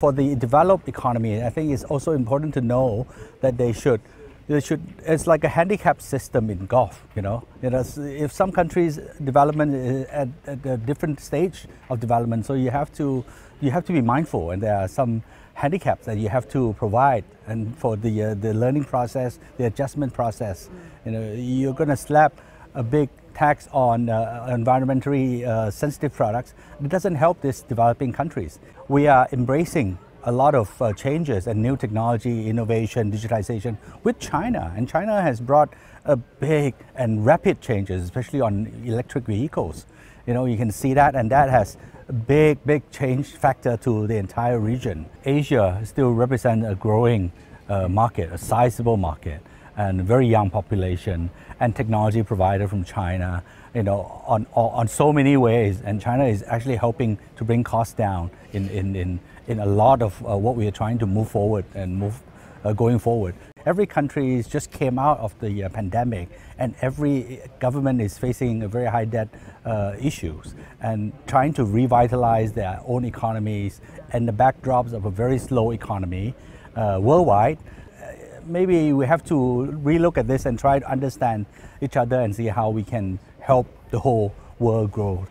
For the developed economy, I think it's also important to know that they should they should it's like a handicap system in golf you know? You know if some countries development is at, at a different stage of development so you have to you have to be mindful and there are some handicaps that you have to provide and for the uh, the learning process the adjustment process. You know you're going to slap a big tax on uh, environmentally uh, sensitive products it doesn't help these developing countries we are embracing a lot of uh, changes and new technology, innovation, digitization with China. And China has brought a big and rapid changes, especially on electric vehicles. You know, you can see that, and that has a big, big change factor to the entire region. Asia still represents a growing uh, market, a sizable market, and very young population, and technology provider from China. You know, on, on so many ways, and China is actually helping to bring costs down in, in, in in a lot of uh, what we are trying to move forward and move uh, going forward. Every country just came out of the uh, pandemic, and every government is facing a very high debt uh, issues and trying to revitalize their own economies and the backdrops of a very slow economy uh, worldwide. Maybe we have to relook at this and try to understand each other and see how we can help the whole world grow.